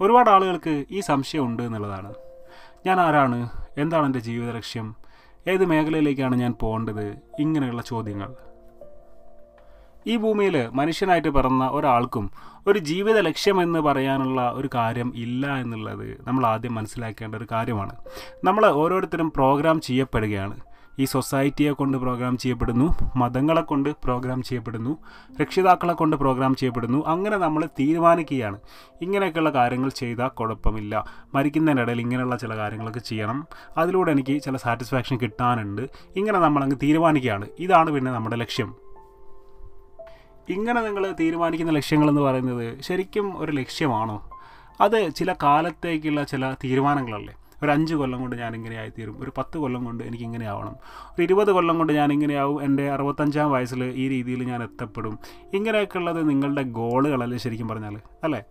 ഒരുപാട് ആളുകൾക്ക് ഈ സംശയം ഉണ്ട് എന്നുള്ളതാണ്. ഞാൻ ആരാണ്? എന്താണ് എന്റെ ജീവിത ലക്ഷ്യം? ഏത് മേഖലയിലേക്കാണ് ഞാൻ പോകേണ്ടത്? ഇങ്ങനെയുള്ള ചോദ്യങ്ങൾ. ഈ ഭൂമിയിൽ മനുഷ്യനായിട്ട് പിറന്ന ഒരാൾക്കും ഒരു ജീവിത ലക്ഷ്യമെന്ന് പറയാനുള്ള ഒരു കാര്യം ഇല്ല എന്നുള്ളത് നമ്മൾ ആദ്യം മനസ്സിലാക്കേണ്ട ഒരു കാര്യമാണ്. നമ്മൾ ഓരോരുത്തരും പ്രോഗ്രാം ചെയ്യപ്പെടുകയാണ്. ഈ സൊസൈറ്റിയെ കൊണ്ട് പ്രോഗ്രാം ചെയ്യപ്പെടുന്നു മതങ്ങളെ കൊണ്ട് പ്രോഗ്രാം ചെയ്യപ്പെടുന്നു രക്ഷിതാക്കളെ കൊണ്ട് പ്രോഗ്രാം ചെയ്യപ്പെടുന്നു അങ്ങനെ നമ്മൾ തീരുമാനിക്കുകയാണ്. ഇങ്ങനെയൊക്കെയുള്ള കാര്യങ്ങൾ ചെയ്താൽ കുഴപ്പമില്ല. മരിക്കുന്നതിനിടയിൽ ഇങ്ങനെയുള്ള ചില കാര്യങ്ങളൊക്കെ ചെയ്യണം. അതിലൂടെ എനിക്ക് ചില സാറ്റിസ്ഫാക്ഷൻ കിട്ടാനുണ്ട്. ഇങ്ങനെ നമ്മളങ്ങ് തീരുമാനിക്കുകയാണ്. ഇതാണ് പിന്നെ നമ്മുടെ ലക്ഷ്യം. ഇങ്ങനെ നിങ്ങൾ തീരുമാനിക്കുന്ന ലക്ഷ്യങ്ങളെന്ന് പറയുന്നത് ശരിക്കും ഒരു ലക്ഷ്യമാണോ? അത് ചില കാലത്തേക്കുള്ള ചില തീരുമാനങ്ങളല്ലേ? ഒരു അഞ്ച് കൊല്ലം കൊണ്ട് ഞാൻ ഇങ്ങനെ ആയിത്തീരും. ഒരു പത്ത് കൊല്ലം കൊണ്ട് എനിക്ക് ഇങ്ങനെ ആവണം. ഒരു ഇരുപത് കൊല്ലം കൊണ്ട് ഞാൻ ഇങ്ങനെയാവും എന്റെ അറുപത്തഞ്ചാം വയസ്സിൽ ഈ രീതിയിൽ ഞാൻ എത്തപ്പെടും. ഇങ്ങനെയൊക്കെ ഉള്ളത് നിങ്ങളുടെ ഗോളുകളല്ലേ ശരിക്കും പറഞ്ഞാൽ അല്ലേ?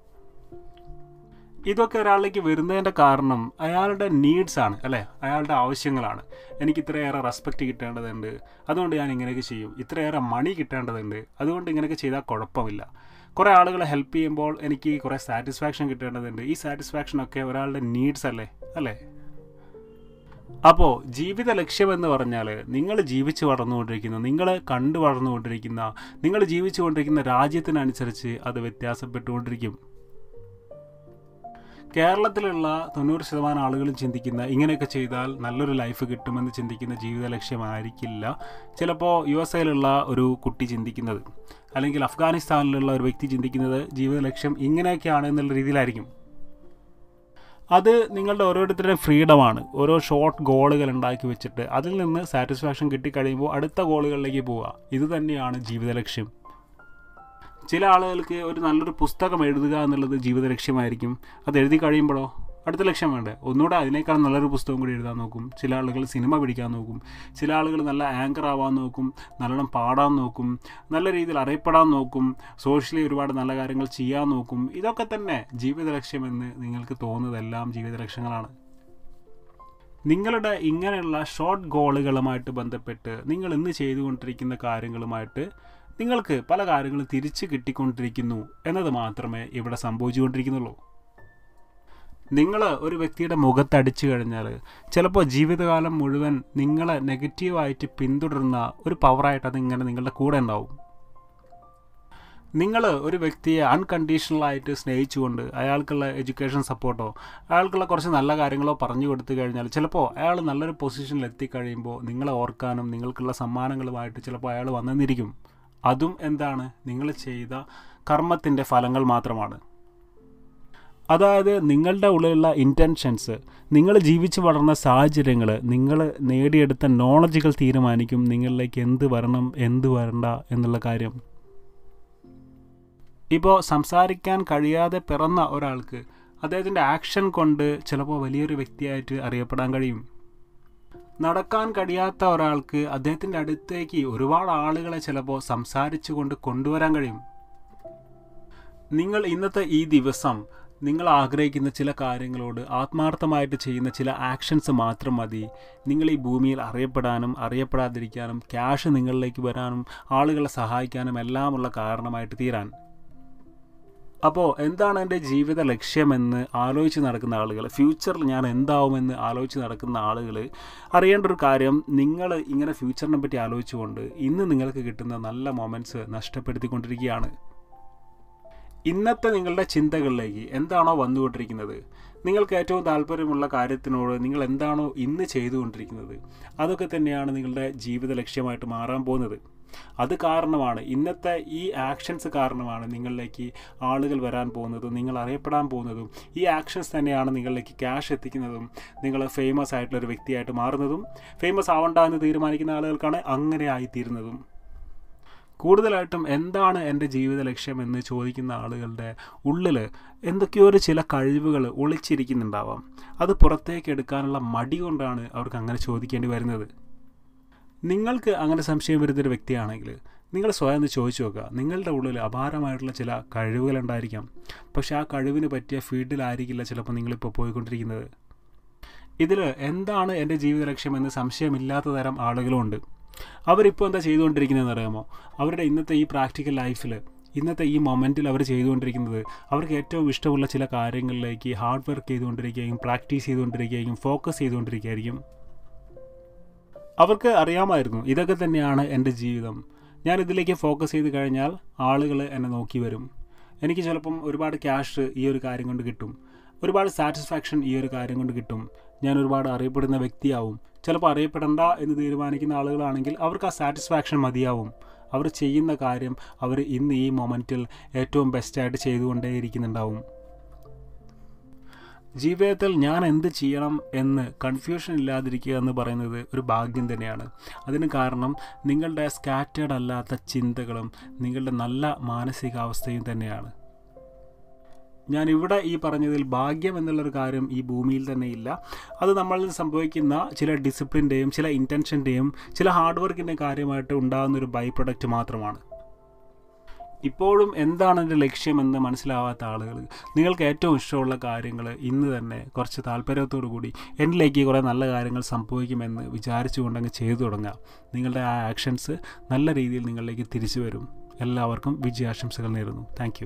ഇതൊക്കെ ഒരാളിലേക്ക് വരുന്നതിന്റെ കാരണം അയാളുടെ നീഡ്സ് ആണ് അല്ലേ? അയാളുടെ ആവശ്യങ്ങളാണ്. എനിക്ക് ഇത്രയേറെ റെസ്പെക്റ്റ് കിട്ടേണ്ടതുണ്ട്. അതുകൊണ്ട് ഞാൻ ഇങ്ങനെയൊക്കെ ചെയ്യും. ഇത്രയേറെ മണി കിട്ടേണ്ടതുണ്ട്. അതുകൊണ്ട് ഇങ്ങനെയൊക്കെ ചെയ്താൽ കുഴപ്പമില്ല. കുറേ ആളുകളെ ഹെൽപ്പ് ചെയ്യുമ്പോൾ എനിക്ക് കുറേ സാറ്റിസ്ഫാക്ഷൻ കിട്ടേണ്ടതുണ്ട്. ഈ സാറ്റിസ്ഫാക്ഷൻ ഒക്കെ ഒരാളുടെ നീഡ്സ് അല്ലേ? അല്ലേ? അപ്പോൾ ജീവിത ലക്ഷ്യമെന്ന് പറഞ്ഞാൽ നിങ്ങൾ ജീവിച്ച് വളർന്നുകൊണ്ടിരിക്കുന്ന നിങ്ങൾ കണ്ടു വളർന്നുകൊണ്ടിരിക്കുന്ന നിങ്ങൾ ജീവിച്ചുകൊണ്ടിരിക്കുന്ന രാജ്യത്തിനനുസരിച്ച് അത് വ്യത്യാസപ്പെട്ടുകൊണ്ടിരിക്കും. കേരളത്തിലുള്ള തൊണ്ണൂറ് ശതമാനം ആളുകളും ചിന്തിക്കുന്ന ഇങ്ങനെയൊക്കെ ചെയ്താൽ നല്ലൊരു ലൈഫ് കിട്ടുമെന്ന് ചിന്തിക്കുന്ന ജീവിത ലക്ഷ്യമായിരിക്കില്ല ചിലപ്പോൾ യു എസ് എയിലുള്ള ഒരു കുട്ടി ചിന്തിക്കുന്നത് അല്ലെങ്കിൽ അഫ്ഗാനിസ്ഥാനിലുള്ള ഒരു വ്യക്തി ചിന്തിക്കുന്നത് ജീവിത ലക്ഷ്യം ഇങ്ങനെയൊക്കെയാണ് എന്നുള്ള രീതിയിലായിരിക്കും. അത് നിങ്ങളുടെ ഓരോരുത്തരുടെയും ഫ്രീഡമാണ്. ഓരോ ഷോർട്ട് ഗോളുകൾ ഉണ്ടാക്കി വെച്ചിട്ട് അതിൽ നിന്ന് സാറ്റിസ്ഫാക്ഷൻ കിട്ടിക്കഴിയുമ്പോൾ അടുത്ത ഗോളുകളിലേക്ക് പോവുക. ഇത് തന്നെയാണ് ജീവിത ലക്ഷ്യം. ചില ആളുകൾക്ക് ഒരു നല്ലൊരു പുസ്തകം എഴുതുക എന്നുള്ളത് ജീവിത ലക്ഷ്യമായിരിക്കും അത് എഴുതി കഴിയുമ്പോഴോ? അടുത്ത ലക്ഷ്യം വേണ്ടേ? ഒന്നുകൂടെ അതിനേക്കാൾ നല്ലൊരു പുസ്തകം കൂടി എഴുതാൻ നോക്കും. ചില ആളുകൾ സിനിമ പിടിക്കാൻ നോക്കും. ചില ആളുകൾ നല്ല ആങ്കർ ആവാൻ നോക്കും. നല്ലോണം പാടാൻ നോക്കും. നല്ല രീതിയിൽ അറിയപ്പെടാൻ നോക്കും. സോഷ്യലി ഒരുപാട് നല്ല കാര്യങ്ങൾ ചെയ്യാൻ നോക്കും. ഇതൊക്കെ തന്നെ ജീവിത ലക്ഷ്യമെന്ന് നിങ്ങൾക്ക് തോന്നുന്നതെല്ലാം ജീവിത ലക്ഷ്യങ്ങളാണ് നിങ്ങളുടെ ഇങ്ങനെയുള്ള ഷോർട്ട് ഗോളുകളുമായിട്ട് ബന്ധപ്പെട്ട് നിങ്ങൾ ഇന്ന് ചെയ്തുകൊണ്ടിരിക്കുന്ന കാര്യങ്ങളുമായിട്ട് നിങ്ങൾക്ക് പല കാര്യങ്ങളും തിരിച്ചു കിട്ടിക്കൊണ്ടിരിക്കുന്നു എന്നത് മാത്രമേ ഇവിടെ സംഭവിച്ചുകൊണ്ടിരിക്കുന്നുള്ളൂ. നിങ്ങൾ ഒരു വ്യക്തിയുടെ മുഖത്തടിച്ചു കഴിഞ്ഞാൽ ചിലപ്പോൾ ജീവിതകാലം മുഴുവൻ നിങ്ങളെ നെഗറ്റീവായിട്ട് പിന്തുടരുന്ന ഒരു പവറായിട്ട് അതിങ്ങനെ നിങ്ങളുടെ കൂടെ ഉണ്ടാവും. നിങ്ങൾ ഒരു വ്യക്തിയെ അൺകണ്ടീഷണലായിട്ട് സ്നേഹിച്ചുകൊണ്ട് അയാൾക്കുള്ള എഡ്യൂക്കേഷൻ സപ്പോർട്ടോ അയാൾക്കുള്ള കുറച്ച് നല്ല കാര്യങ്ങളോ പറഞ്ഞു കൊടുത്തു കഴിഞ്ഞാൽ ചിലപ്പോൾ അയാൾ നല്ലൊരു പൊസിഷനിൽ എത്തിക്കഴിയുമ്പോൾ നിങ്ങളെ ഓർക്കാനും നിങ്ങൾക്കുള്ള സമ്മാനങ്ങളുമായിട്ട് ചിലപ്പോൾ അയാൾ വന്നെന്നിരിക്കും അതും എന്താണ്? നിങ്ങൾ ചെയ്ത കർമ്മത്തിന്റെ ഫലങ്ങൾ മാത്രമാണ്. അതായത് നിങ്ങളുടെ ഉള്ളിലുള്ള ഇന്റൻഷൻസ് നിങ്ങൾ ജീവിച്ചു വളർന്ന സാഹചര്യങ്ങൾ നിങ്ങൾ നേടിയെടുത്ത നോളജുകൾ തീരുമാനിക്കും നിങ്ങളിലേക്ക് എന്ത് വരണം എന്ത് വരണ്ട എന്നുള്ള കാര്യം. ഇപ്പോൾ സംസാരിക്കാൻ കഴിയാതെ പിറന്ന ഒരാൾക്ക് അദ്ദേഹത്തിന്റെ ആക്ഷൻ കൊണ്ട് ചിലപ്പോൾ വലിയൊരു വ്യക്തിയായിട്ട് അറിയപ്പെടാൻ കഴിയും. നടക്കാൻ കഴിയാത്ത ഒരാൾക്ക് അദ്ദേഹത്തിന്റെ അടുത്തേക്ക് ഒരുപാട് ആളുകളെ ചിലപ്പോൾ സംസാരിച്ചു കൊണ്ട് കൊണ്ടുവരാൻ കഴിയും. നിങ്ങൾ ഇന്നത്തെ ഈ ദിവസം നിങ്ങൾ ആഗ്രഹിക്കുന്ന ചില കാര്യങ്ങളോട് ആത്മാർത്ഥമായിട്ട് ചെയ്യുന്ന ചില ആക്ഷൻസ് മാത്രം മതി. നിങ്ങൾ ഈ ഭൂമിയിൽ അറിയപ്പെടാനും അറിയപ്പെടാതിരിക്കാനും ക്യാഷ് നിങ്ങളിലേക്ക് വരാനും ആളുകളെ സഹായിക്കാനും എല്ലാമുള്ള കാരണമായിട്ട് തീരാൻ. അപ്പോൾ എന്താണ് എന്റെ ജീവിത ലക്ഷ്യമെന്ന് ആലോചിച്ച് നടക്കുന്ന ആളുകൾ ഫ്യൂച്ചറിൽ ഞാൻ എന്താവുമെന്ന് ആലോചിച്ച് നടക്കുന്ന ആളുകൾ അറിയേണ്ട ഒരു കാര്യം നിങ്ങൾ ഇങ്ങനെ ഫ്യൂച്ചറിനെ പറ്റി ആലോചിച്ചുകൊണ്ട് ഇന്ന് നിങ്ങൾക്ക് കിട്ടുന്ന നല്ല മൊമെന്റ്സ് നഷ്ടപ്പെടുത്തിക്കൊണ്ടിരിക്കുകയാണ്. ഇന്നത്തെ നിങ്ങളുടെ ചിന്തകളിലേക്ക് എന്താണോ വന്നുകൊണ്ടിരിക്കുന്നത്? നിങ്ങൾക്ക് ഏറ്റവും താല്പര്യമുള്ള കാര്യത്തിനോട് നിങ്ങൾ എന്താണോ ഇന്ന് ചെയ്തുകൊണ്ടിരിക്കുന്നത്? അതൊക്കെ തന്നെയാണ് നിങ്ങളുടെ ജീവിത ലക്ഷ്യമായിട്ട് മാറാൻ പോകുന്നത്. അത് കാരണമാണ്. ഇന്നത്തെ ഈ ആക്ഷൻസ് കാരണമാണ് നിങ്ങളിലേക്ക് ആളുകൾ വരാൻ പോകുന്നതും നിങ്ങൾ അറിയപ്പെടാൻ പോകുന്നതും. ഈ ആക്ഷൻസ് തന്നെയാണ് നിങ്ങളിലേക്ക് ക്യാഷ് എത്തിക്കുന്നതും നിങ്ങൾ ഫേമസ് ആയിട്ടുള്ള ഒരു വ്യക്തിയായിട്ട് മാറുന്നതും ഫേമസ് ആവണ്ട എന്ന് തീരുമാനിക്കുന്ന ആളുകൾക്കാണ് അങ്ങനെ ആയിത്തീരുന്നതും. കൂടുതലായിട്ടും എന്താണ് എന്റെ ജീവിത ലക്ഷ്യം എന്ന് ചോദിക്കുന്ന ആളുകളുടെ ഉള്ളിൽ എന്തൊക്കെയോ ഒരു ചില കഴിവുകൾ ഒളിച്ചിരിക്കുന്നുണ്ടാവാം. അത് പുറത്തേക്ക് എടുക്കാനുള്ള മടി കൊണ്ടാണ് അവർക്ക് അങ്ങനെ ചോദിക്കേണ്ടി വരുന്നത്. നിങ്ങൾക്ക് അങ്ങനെ സംശയം വരുന്നൊരു വ്യക്തിയാണെങ്കിൽ നിങ്ങൾ സ്വയം ഒന്ന് ചോദിച്ചു നോക്കുക. നിങ്ങളുടെ ഉള്ളിൽ അപാരമായിട്ടുള്ള ചില കഴിവുകളുണ്ടായിരിക്കാം പക്ഷേ ആ കഴിവിന് പറ്റിയ ഫീൽഡിലായിരിക്കില്ല ചിലപ്പോൾ നിങ്ങളിപ്പോൾ പോയിക്കൊണ്ടിരിക്കുന്നത്. ഇതിൽ എന്താണ് എന്റെ ജീവിത ലക്ഷ്യമെന്ന് സംശയമില്ലാത്ത തരം ആളുകളുമുണ്ട് അവരിപ്പോൾ എന്താ ചെയ്തുകൊണ്ടിരിക്കുന്നതെന്ന് അറിയാമോ? അവരുടെ ഇന്നത്തെ ഈ പ്രാക്ടിക്കൽ ലൈഫിൽ ഇന്നത്തെ ഈ മൊമെന്റിൽ അവർ ചെയ്തുകൊണ്ടിരിക്കുന്നത് അവർക്ക് ഏറ്റവും ഇഷ്ടമുള്ള ചില കാര്യങ്ങളിലേക്ക് ഹാർഡ് വർക്ക് ചെയ്തുകൊണ്ടിരിക്കുകയും പ്രാക്ടീസ് ചെയ്തുകൊണ്ടിരിക്കുകയും ഫോക്കസ് ചെയ്തുകൊണ്ടിരിക്കുകയായിരിക്കും. അവർക്ക് അറിയാമായിരുന്നു ഇതൊക്കെ തന്നെയാണ് എന്റെ ജീവിതം. ഞാൻ ഇതിലേക്ക് ഫോക്കസ് ചെയ്ത് കഴിഞ്ഞാൽ ആളുകൾ എന്നെ നോക്കി വരും. എനിക്ക് ചിലപ്പം ഒരുപാട് ക്യാഷ് ഈ ഒരു കാര്യം കൊണ്ട് കിട്ടും. ഒരുപാട് സാറ്റിസ്ഫാക്ഷൻ ഈ ഒരു കാര്യം കൊണ്ട് കിട്ടും. ഞാൻ ഒരുപാട് അറിയപ്പെടുന്ന വ്യക്തിയാവും. ചിലപ്പോൾ അറിയപ്പെടണ്ട എന്ന് തീരുമാനിക്കുന്ന ആളുകളാണെങ്കിൽ അവർക്ക് ആ സാറ്റിസ്ഫാക്ഷൻ മതിയാവും. അവർ ചെയ്യുന്ന കാര്യം അവർ ഇന്ന് ഈ മൊമെന്റിൽ ഏറ്റവും ബെസ്റ്റായിട്ട് ചെയ്തുകൊണ്ടേയിരിക്കുന്നുണ്ടാവും. ജീവിതത്തിൽ ഞാൻ എന്ത് ചെയ്യണം എന്ന് കൺഫ്യൂഷൻ ഇല്ലാതിരിക്കുക എന്ന് പറയുന്നത് ഒരു ഭാഗ്യം തന്നെയാണ്. അതിന് കാരണം നിങ്ങളുടെ സ്കാറ്റേഡ് അല്ലാത്ത ചിന്തകളും നിങ്ങളുടെ നല്ല മാനസികാവസ്ഥയും തന്നെയാണ്. ഞാൻ ഇവിടെ ഈ പറഞ്ഞതിൽ ഭാഗ്യം എന്നുള്ളൊരു കാര്യം ഈ ഭൂമിയിൽ തന്നെ ഇല്ല. അത് നമ്മളിൽ സംഭവിക്കുന്ന ചില ഡിസിപ്ലിന്റെയും ചില ഇന്റൻഷന്റെയും ചില ഹാർഡ് വർക്കിന്റെ കാര്യമായിട്ട് ഉണ്ടാകുന്ന ഒരു ബൈ പ്രൊഡക്റ്റ് മാത്രമാണ്. ഇപ്പോഴും എന്താണ് എന്റെ ലക്ഷ്യമെന്ന് മനസ്സിലാവാത്ത ആളുകൾ. നിങ്ങൾക്ക് ഏറ്റവും ഇഷ്ടമുള്ള കാര്യങ്ങൾ ഇന്ന് തന്നെ കുറച്ച് താല്പര്യത്തോടു കൂടി എന്നിലേക്ക് കുറേ നല്ല കാര്യങ്ങൾ സംഭവിക്കുമെന്ന് വിചാരിച്ചുകൊണ്ടങ്ങ് ചെയ്തു തുടങ്ങാം. നിങ്ങളുടെ ആ ആക്ഷൻസ് നല്ല രീതിയിൽ നിങ്ങളിലേക്ക് തിരിച്ചു വരും. എല്ലാവർക്കും വിജയാശംസകൾ നേരുന്നു. താങ്ക്